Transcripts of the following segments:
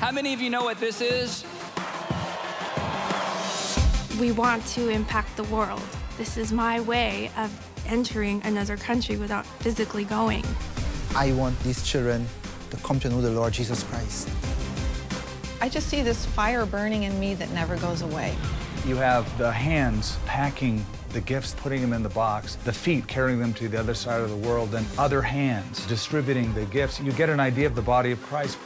How many of you know what this is? We want to impact the world. This is my way of entering another country without physically going. I want these children to come to know the Lord Jesus Christ. I just see this fire burning in me that never goes away. You have the hands packing the gifts, putting them in the box, the feet carrying them to the other side of the world, and other hands distributing the gifts. You get an idea of the body of Christ.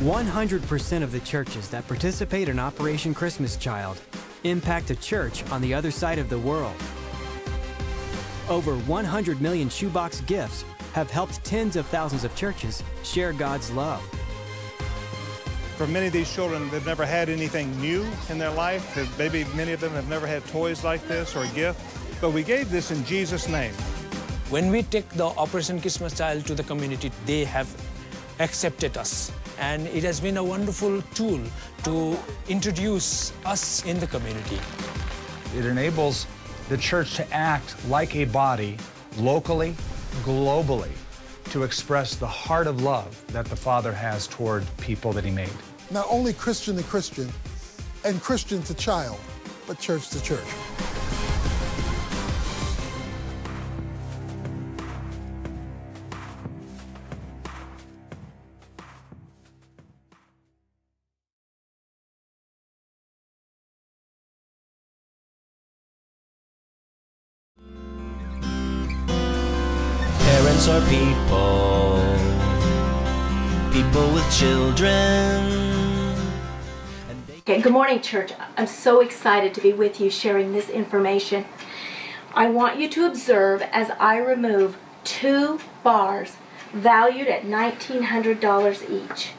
100% of the churches that participate in Operation Christmas Child impact a church on the other side of the world. Over 100 million shoebox gifts have helped tens of thousands of churches share God's love. For many of these children, they've never had anything new in their life. Maybe many of them have never had toys like this or a gift. But we gave this in Jesus' name. When we take the Operation Christmas Child to the community, they have accepted us. And it has been a wonderful tool to introduce us in the community. It enables the church to act like a body locally, globally, to express the heart of love that the Father has toward people that He made. Not only Christian to Christian and Christian to child, but church to church. Parents are people, people with children. Okay, good morning, church. I'm so excited to be with you sharing this information. I want you to observe as I remove two bars valued at $1,900 each.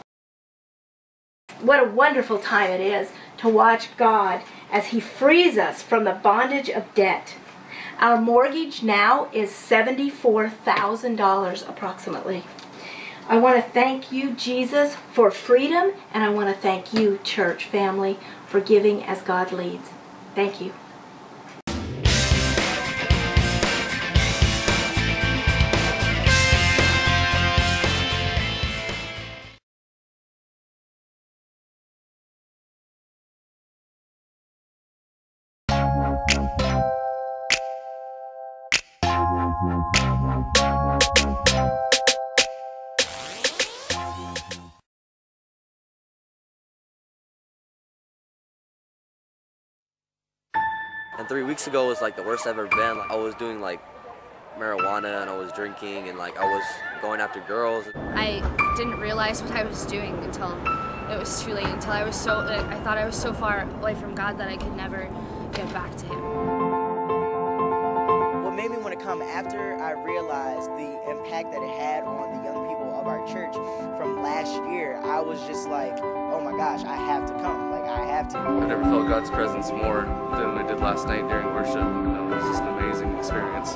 What a wonderful time it is to watch God as He frees us from the bondage of debt. Our mortgage now is $74,000 approximately. I want to thank you, Jesus, for freedom, and I want to thank you, church family, for giving as God leads. Thank you. And three weeks ago was like the worst I've ever been. I was doing like marijuana and I was drinking and like I was going after girls. I didn't realize what I was doing until it was too late. Until I was so like I thought I was so far away from God that I could never get back to Him. Come after I realized the impact that it had on the young people of our church from last year, I was just like, oh my gosh, I have to come. Like I have to. I never felt God's presence more than I did last night during worship. It was just an amazing experience.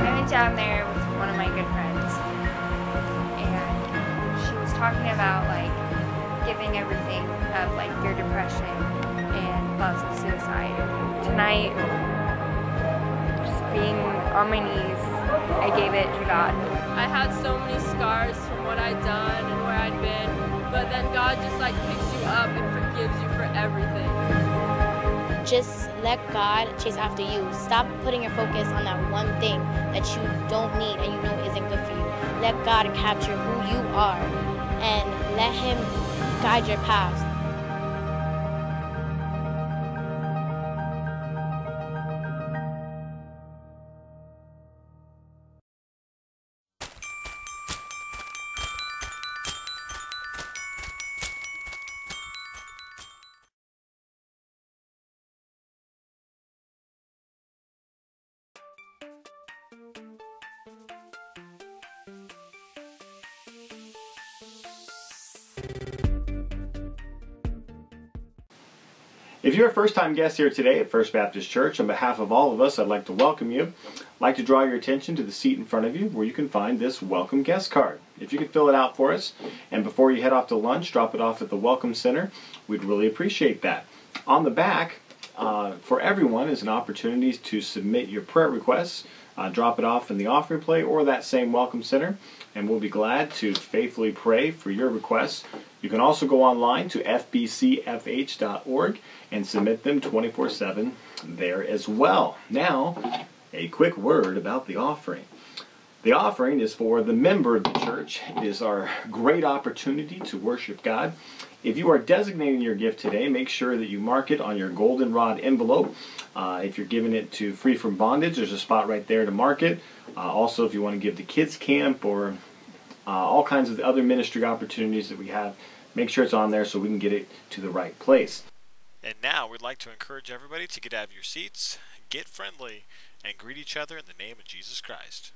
I went down there with one of my good friends, and she was talking about like giving everything of like your depression and thoughts of suicide. Tonight, just being on my knees, I gave it to God. I had so many scars from what I'd done and where I'd been, but then God just like picks you up and forgives you for everything. Just let God chase after you. Stop putting your focus on that one thing that you don't need and you know isn't good for you. Let God capture who you are and let Him guide your path. If you're a first-time guest here today at First Baptist Church, on behalf of all of us, I'd like to welcome you. I'd like to draw your attention to the seat in front of you where you can find this welcome guest card. If you could fill it out for us, and before you head off to lunch, drop it off at the Welcome Center, we'd really appreciate that. On the back, uh, for everyone, is an opportunity to submit your prayer requests uh, drop it off in the offering plate or that same Welcome Center, and we'll be glad to faithfully pray for your requests. You can also go online to fbcfh.org and submit them 24 7 there as well. Now, a quick word about the offering. The offering is for the member of the church. It is our great opportunity to worship God. If you are designating your gift today, make sure that you mark it on your goldenrod envelope. Uh, if you're giving it to Free from Bondage, there's a spot right there to mark it. Uh, also, if you want to give to Kids Camp or uh, all kinds of other ministry opportunities that we have, make sure it's on there so we can get it to the right place. And now we'd like to encourage everybody to get out of your seats, get friendly, and greet each other in the name of Jesus Christ.